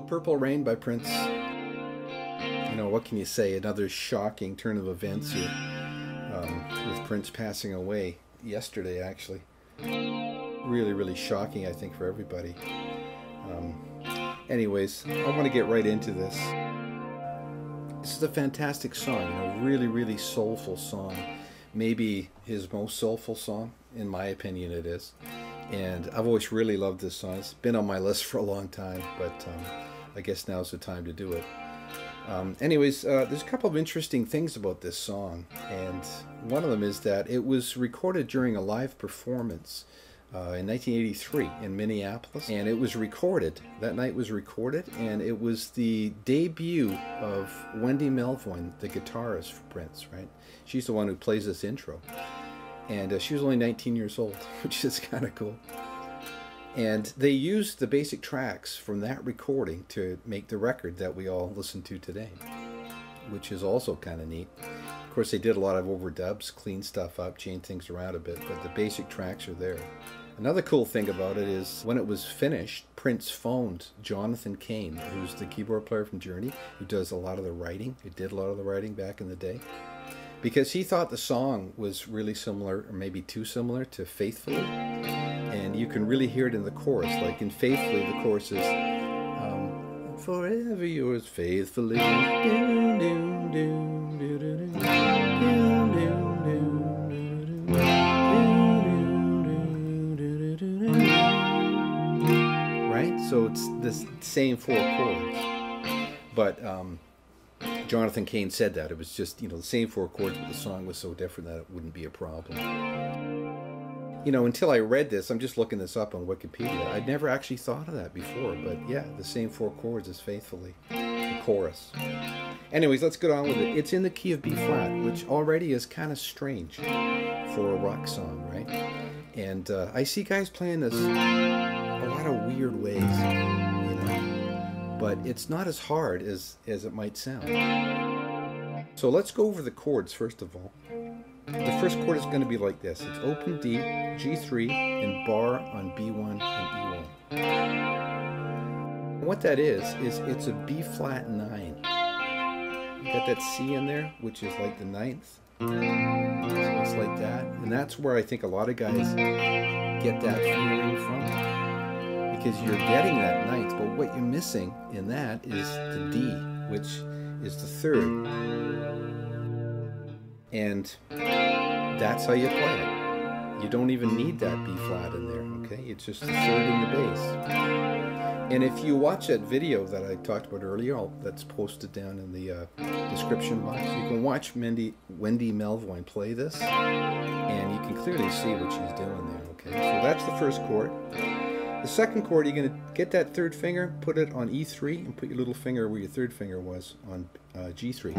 Purple Rain by Prince. You know, what can you say? Another shocking turn of events here um, with Prince passing away yesterday, actually. Really, really shocking, I think, for everybody. Um, anyways, I want to get right into this. This is a fantastic song, you know, really, really soulful song. Maybe his most soulful song, in my opinion, it is. And I've always really loved this song. It's been on my list for a long time, but um, I guess now's the time to do it. Um, anyways, uh, there's a couple of interesting things about this song, and one of them is that it was recorded during a live performance uh, in 1983 in Minneapolis, and it was recorded. That night was recorded, and it was the debut of Wendy Melvoin, the guitarist for Prince. Right? She's the one who plays this intro, and uh, she was only 19 years old, which is kind of cool. And they used the basic tracks from that recording to make the record that we all listen to today, which is also kind of neat. Of course, they did a lot of overdubs, clean stuff up, change things around a bit, but the basic tracks are there. Another cool thing about it is when it was finished, Prince phoned Jonathan Cain, who's the keyboard player from Journey, who does a lot of the writing, who did a lot of the writing back in the day, because he thought the song was really similar, or maybe too similar, to Faithfully. And you can really hear it in the chorus. Like in Faithfully, the chorus is um, Forever yours faithfully. Right? So it's the same four chords. But um, Jonathan Cain said that. It was just, you know, the same four chords, but the song was so different that it wouldn't be a problem. You know, until I read this, I'm just looking this up on Wikipedia. I'd never actually thought of that before, but yeah, the same four chords as Faithfully, the chorus. Anyways, let's get on with it. It's in the key of B flat, which already is kind of strange for a rock song, right? And uh, I see guys playing this a lot of weird ways. But mm. it's not as hard as, as it might sound. So let's go over the chords first of all. The first chord is going to be like this. It's open D, G3, and bar on B1 and E1. What that is, is it's a B flat 9. You got that C in there, which is like the ninth. So it's like that. And that's where I think a lot of guys get that feeling from. Because you're getting that ninth, but what you're missing in that is the D, which is the third. And that's how you play it. You don't even need that B flat in there, okay? It's just the third in the bass. And if you watch that video that I talked about earlier, I'll, that's posted down in the uh, description box, you can watch Mindy, Wendy Melvoin play this, and you can clearly see what she's doing there, okay? So that's the first chord. The second chord, you're going to get that third finger, put it on E3, and put your little finger where your third finger was on uh, G3.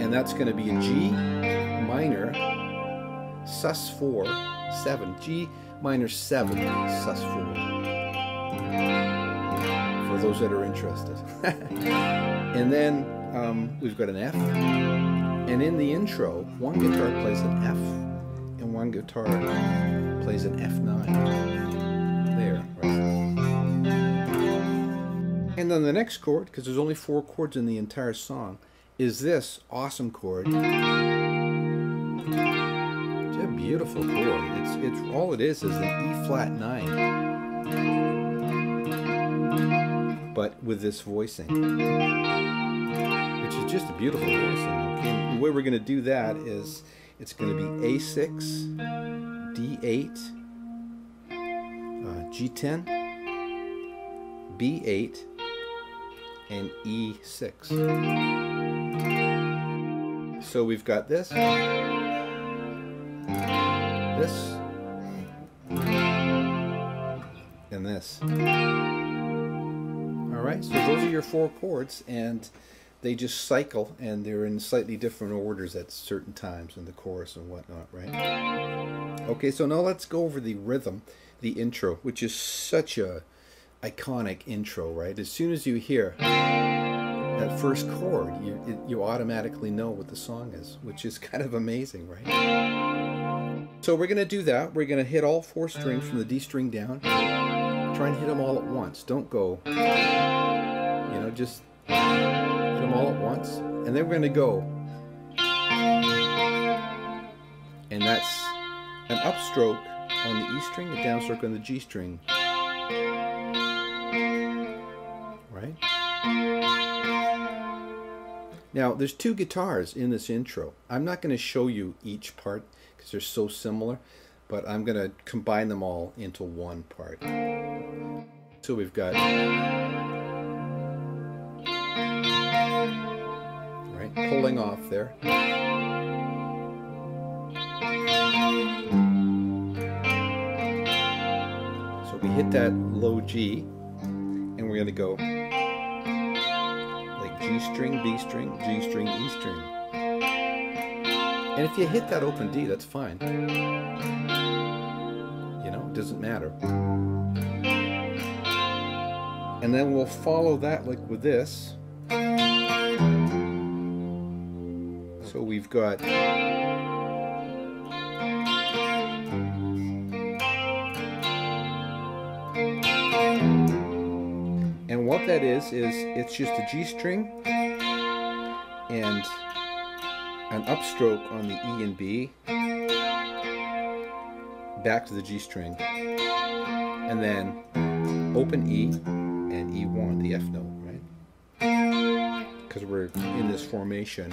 And that's going to be a G minor, sus4, 7. G minor 7, sus4 for those that are interested. and then um, we've got an F. And in the intro, one guitar plays an F, one guitar plays an F9. There, right? And then the next chord, because there's only four chords in the entire song, is this awesome chord. It's a beautiful chord. It's it's all it is is an E flat nine but with this voicing, which is just a beautiful voicing. The way we're going to do that is it's going to be A6, D8, uh, G10, B8, and E6. So we've got this, this, and this. Alright, so those are your four chords, and they just cycle, and they're in slightly different orders at certain times in the chorus and whatnot, right? Okay, so now let's go over the rhythm, the intro, which is such a iconic intro, right? As soon as you hear that first chord, you, you automatically know what the song is, which is kind of amazing, right? So we're going to do that. We're going to hit all four strings from the D string down try and hit them all at once. Don't go, you know, just them all at once. And then we're going to go. And that's an upstroke on the E string, a downstroke on the G string. Right? Now, there's two guitars in this intro. I'm not going to show you each part because they're so similar, but I'm going to combine them all into one part. So we've got right pulling off there. So we hit that low G and we're going to go like G string, B string, G string, E string. And if you hit that open D, that's fine. You know, it doesn't matter. And then we'll follow that like with this. So we've got And what that is, is it's just a G string and an upstroke on the E and B back to the G string and then open E and E1, the F note? Because we're in this formation.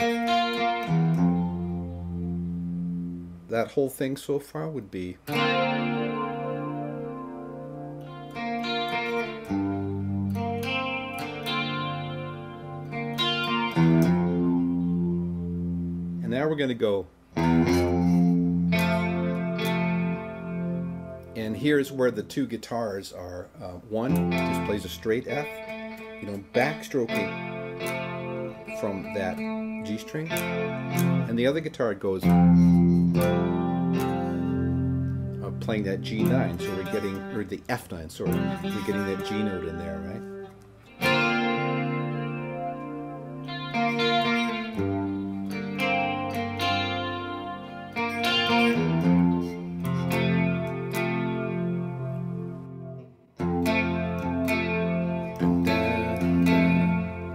That whole thing so far would be And now we're going to go. And here's where the two guitars are. Uh, one just plays a straight F, you know, backstroking from that G string. And the other guitar goes uh, playing that G9. So we're getting, or the F9, sorry. We're getting that G note in there, right?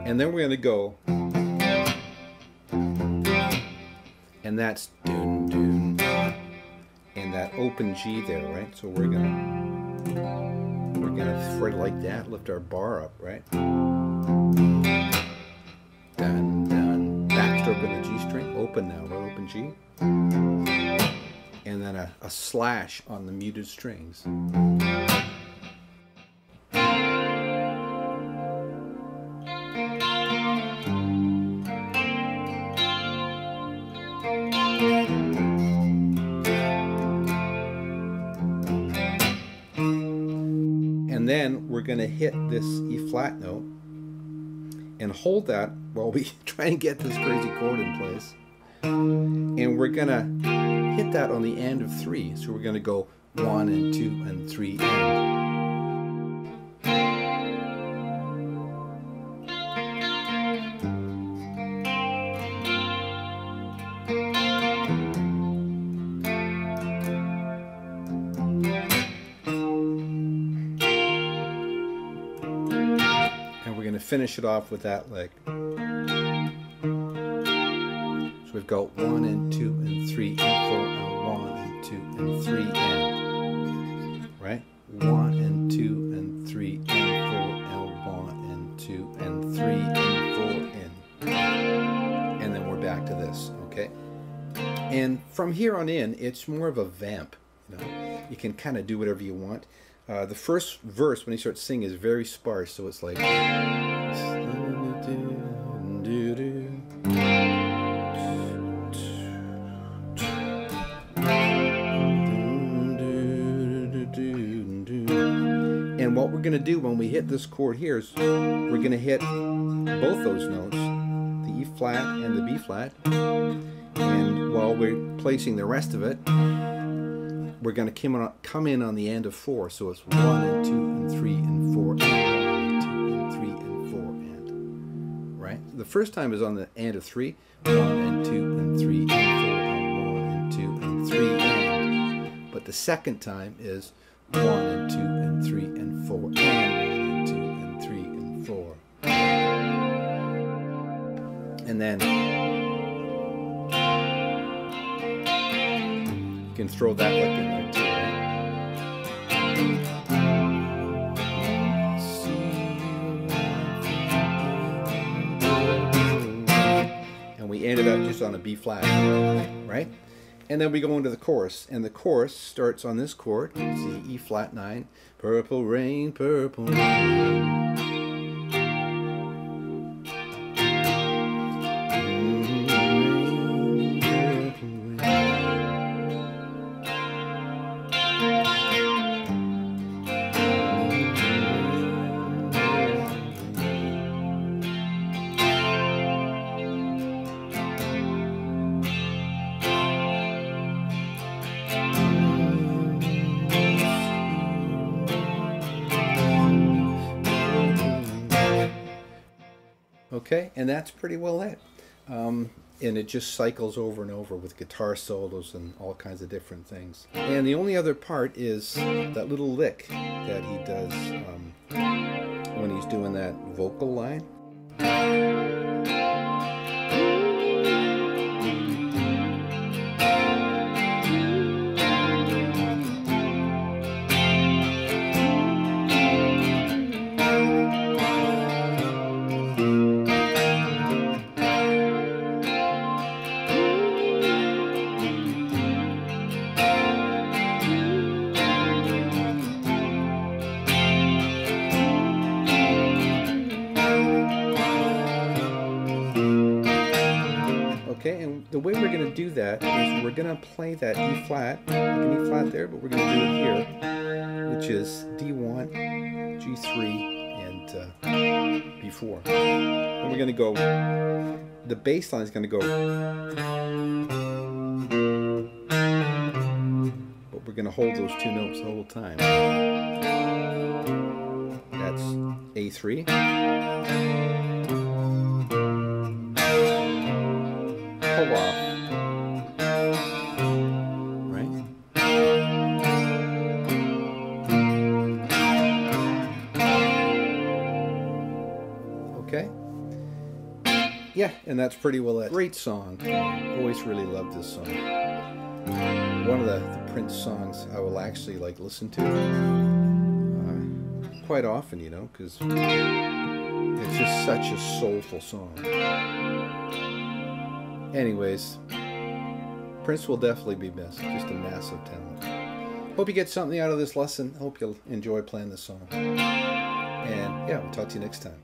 And then we're going to go, and that's dun dun, and that open G there, right? So we're gonna we're gonna fret like that, lift our bar up, right? Dun dun, backstroke on the G string, open now, right? Open G, and then a, a slash on the muted strings. And then we're going to hit this E flat note and hold that while we try and get this crazy chord in place. And we're going to hit that on the end of three. So we're going to go one and two and three and. Finish it off with that lick. So we've got one and two and three and four and one and two and three and right? One and two and three and four and one and two and three and four and and then we're back to this, okay? And from here on in, it's more of a vamp. You know, you can kind of do whatever you want. Uh, the first verse when he starts singing is very sparse, so it's like. And what we're going to do when we hit this chord here is we're going to hit both those notes, the E flat and the B flat. And while we're placing the rest of it, we're going to come, on, come in on the end of four. So it's one and two and three and four and one and two and three and four and. Right? So the first time is on the end of three. One and two and three and four and one and two and three and. But the second time is one and two and three and four and one and two and three and four. And then can throw that lick in there too. And we ended up just on a B flat, right? And then we go into the chorus, and the chorus starts on this chord, see E flat 9, purple rain, purple rain. Okay, and that's pretty well it. Um, and it just cycles over and over with guitar solos and all kinds of different things. And the only other part is that little lick that he does um, when he's doing that vocal line. To play that E flat, an E flat there, but we're to do it here, which is D1, G3, and uh, B4. And we're to go, the bass line is to go, but we're to hold those two notes the whole time. That's A3. Yeah, and that's pretty well it. Great song. Always really loved this song. One of the, the Prince songs I will actually like listen to uh, quite often, you know, because it's just such a soulful song. Anyways, Prince will definitely be missed. Just a massive talent. Hope you get something out of this lesson. Hope you'll enjoy playing this song. And yeah, we'll talk to you next time.